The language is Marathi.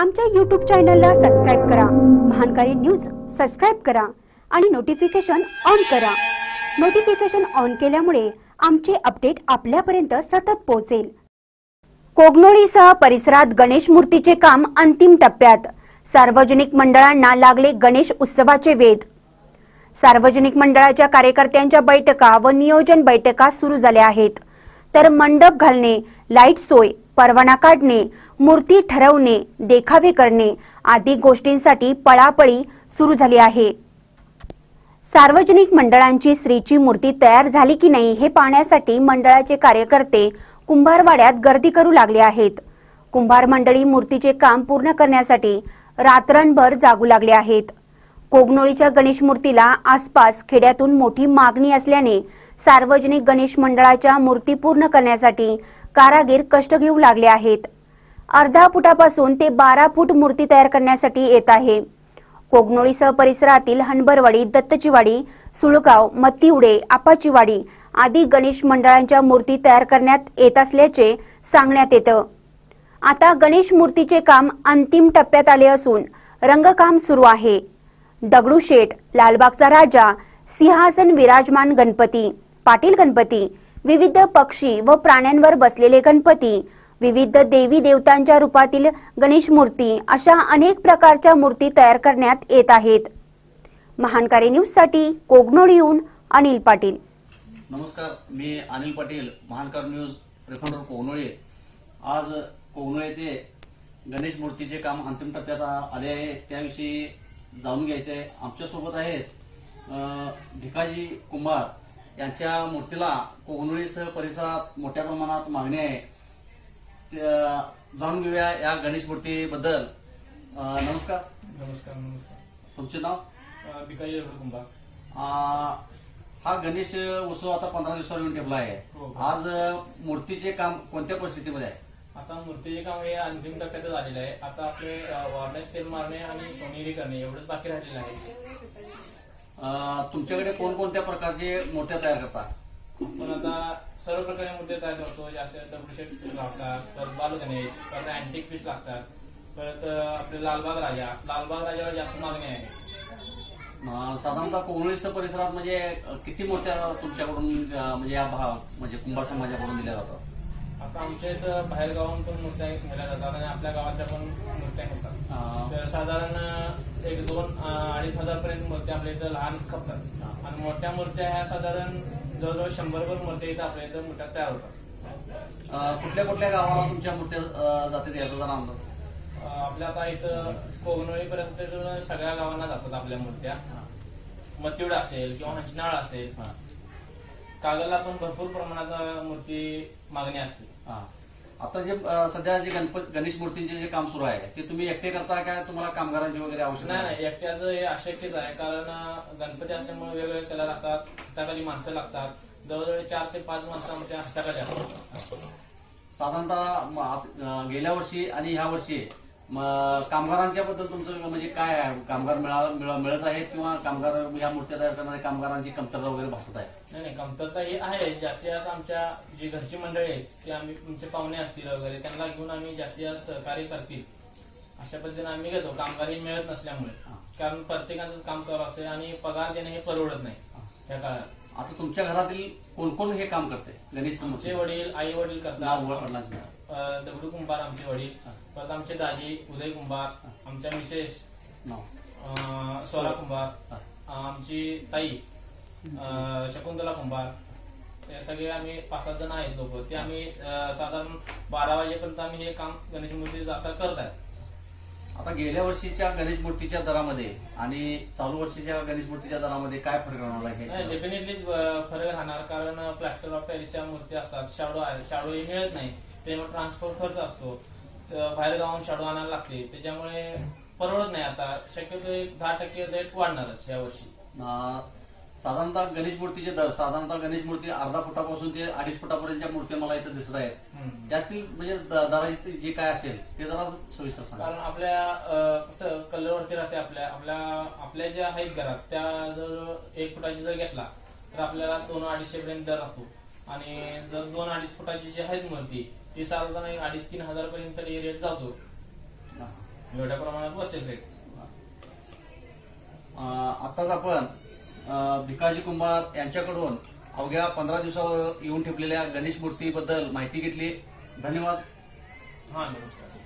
आमच्या यूट्यूब चॅनलला सबस्क्राईब करा. महानकारी न्यूज सबस्क्राईब करा आणि नोटिफिकेशन ऑन करा. नोटिफिकेशन ऑन केल्यामुळे आमचे अपडेट आपल्यापर्यंत सतत पोहोचेल. कोगनोळीसह परिसरात गणेश मूर्तीचे काम अंतिम टप्प्यात. सार्वजनिक मंडळांना लागले गणेश उत्सवाचे वेध. सार्वजनिक मंडळाच्या कार्यकर्त्यांच्या बैठका व नियोजन बैठका सुरू झाल्या आहेत. तर मंडप घालणे लाइट सोय परवाना काढणे मूर्ती ठरवणे देखावे करणे आदी गोष्टींसाठी पळापळी सुरू झाली आहे. सार्वजनिक मंडळांची स्त्रीची मूर्ती तयार झाली की नाही हे पाहण्यासाठी मंडळाचे कार्यकर्ते कुंभारवाड्यात गर्दी करू लागले आहेत. कुंभार मंडळी मूर्तीचे काम पूर्ण करण्यासाठी रात्रंभर जागू लागले आहेत. कोगनोळीच्या गणेश मूर्तीला आसपास खेड्यातून मोठी मागणी असल्याने सार्वजनिक गणेश मंडळाच्या मूर्ती पूर्ण करण्यासाठी कारागीर कष्ट घेऊ लागले आहेत. अर्धा फुटापासून ते बारा फूट मूर्ती तयार करण्यासाठी येत आहे. कोगनोळीसह परिसरातील हनबरवाडी दत्तचीवाडी सुळगाव मत्तिवडे आपाचीवाडी आदी गणेश मंडळांच्या मूर्ती तयार करण्यात येत असल्याचे सांगण्यात येतं. आता गणेश मूर्तीचे काम अंतिम टप्प्यात आले असून रंगकाम सुरू आहे. दगडूशेठ लालबागचा राजा सिंहासन विराजमान गणपती पाटील गणपती विविध पक्षी व प्राण्यांवर बसलेले गणपती विविध देवी देवतांच्या रूपातील गणेश मूर्ती अशा अनेक प्रकारच्या मूर्ती तयार करण्यात येत आहेत. महानकारी न्यूजसाठी कोगनोळीहून अनिल पाटील. नमस्कार मी अनिल पाटील महानकार न्यूज रिपोर्टर कोगनोळी. आज कोगनोळी येथे गणेश मूर्तीचे काम अंतिम टप्प्यात आले आहे. त्याविषयी जाणून घ्यायचे आहे. आमच्यासोबत आहेत भिकाजी कुंभार. यांच्या मूर्तीला कोवनोळीसह परिसरात मोठ्या प्रमाणात मागणी आहे. जाणून घेऊया या गणेश मूर्तीबद्दल नमस्कार. नमस्कार नमस्कार. तुमचे नाव? भिकाजी कुंभार आ, हा गणेश उत्सव आता पंधरा दिवसावर येऊन ठेवला आहे. हो. आज अ, मूर्तीचे काम कोणत्या परिस्थितीमध्ये आहे? आता मूर्तीचे काम हे अंतिम टप्प्यात झालेलं आहे. आता आपले वारनेस तेल मारणे आणि सोनेरी करणे एवढंच बाकी राहिलेलं आहे. तुमच्याकडे कोणकोणत्या प्रकारचे मूर्त्या तयार करता? पण आता सर्व प्रकारे मूर्ती तयार करतो. असे दगडूशेठ लागतात. परत बाल गणेश परत अँटिक पीस लागतात. परत आपले लालबाग राजा. लालबाग राजाला जास्त मागणी आहे. साधारणतः कोंगळीच्या परिसरात म्हणजे किती मूर्त्या तुमच्याकडून म्हणजे या भाव म्हणजे कुंभार समाजाकडून दिल्या जातात? आता आमच्या इथं बाहेर गावाहून पण मूर्त्या नेल्या जातात आणि आपल्या गावाच्या पण मूर्त्या अ, नेतात तर साधारण एक दोन अडीच हजार पर्यंत मूर्त्या आपल्या इथं लहान खपतात. आणि मोठ्या मूर्त्या ह्या साधारण जवळजवळ शंभरभर मूर्त्या इथं आपल्या इथं मोठ्या तयार होतात. कुठल्या कुठल्या गावाला तुमच्या मूर्त्या अ, जातात याचा अ, आपल्या आता इथं कोगनोळीपर्यंत सगळ्या गावांना जातात आपल्या मूर्त्या. मतिवड असेल किंवा हंचनाळ असेल. कागलला पण भरपूर प्रमाणात मूर्ती मागणी असते. हा. आता जे सध्या जे गणपत गणेश मूर्तीचे जे काम सुरू आहे ते तुम्ही एकटे करता काय तुम्हाला कामगारांची वगैरे आवश्यकता नाही? नाही एकट्याचं हे अशक्यच आहे कारण गणपती असल्यामुळे वेगवेगळे कलर असतात हाताखाली माणसं लागतात जवळजवळ चार ते पाच माणसं आमच्या असतात साधारणतः गेल्या वर्षी आणि ह्या वर्षी कामगारांच्या बद्दल तुमचं म्हणजे काय आहे? कामगार मिळा- मिळ- मिळत आहेत किंवा कामगार ह्या मूर्त्या तयार करणारे कामगारांची कमतरता वगैरे भासत आहे? नाही नाही कमतरता ही आहे. जास्तीत जास्त आमच्या जी घरची मंडळी आहेत ते आम्ही तुमचे पाहुणे असतील वगैरे त्यांना घेऊन आम्ही जास्तीत जास्त सहकार्य करतील. अशा पद्धतीने आम्ही घेतो. कामगारही मिळत नसल्यामुळे. कारण प्रत्येकाचंच काम चालू असते आणि पगार देणे हे परवडत नाही या काळात. आता तुमच्या घरातील कोण कोण हे काम करते गणेश आमचे वडील आई वडील करतात. दगडू कुंभार आमचे वडील. परत आमचे दाजी उदय कुंभार. आमच्या मिसेस. स्वरा कुंभार. आमची ताई. शकुंतला कुंभार. हे सगळे आम्ही पाच सात जण आहेत लोक. ते आम्ही साधारण बारा वाजेपर्यंत आम्ही हे काम गणेश मूर्ती जाता करत आहे आता गेल्या वर्षीच्या गणेश मूर्तीच्या दरामध्ये आणि चालू वर्षीच्या गणेश मूर्तीच्या दरामध्ये काय फरक राहणार आहे डेफिनेटली फरक राहणार कारण प्लास्टर ऑफ पॅरिसच्या मूर्ती असतात. शाडो शाडो हे मिळत नाही. त्यामुळे ट्रान्सपोर्ट खर्च असतो. बाहेर गावून शाडो आणायला लागते. त्याच्यामुळे परवडत नाही. आता शक्यतो एक दहा टक्के रेट वाढणारच या वर्षी. अं, साधारणतः गणेश मूर्तीचे दर साधारणतः गणेश मूर्ती अर्धा फुटापासून ते अडीच फुटापर्यंतच्या मूर्त्या मला इथं दिसत आहेत. हम्म. त्यातील म्हणजे द- दराची जे काय असेल ते जरा सविस्तर सांगा. कारण आपल्या अ, कसं कलरवरती राहते आपल्या आपल्या आपल्या ज्या आहेत घरात त्या जर एक फुटाची जर घेतला तर आपल्याला दोन अडीचशे पर्यंत दर राहतो. आणि जर दोन अडीच फुटाची जी आहेत मूर्ती ती साधारण एक अडीच तीन हजार पर्यंत रेट जातो. एवढ्या प्रमाणात बसेल रेट अं, आताच आपण भिकाजी कुंभार यांच्याकडून अवघ्या पंधरा दिवसावर येऊन ठेवलेल्या गणेश मूर्तीबद्दल माहिती घेतली. धन्यवाद. हा नमस्कार.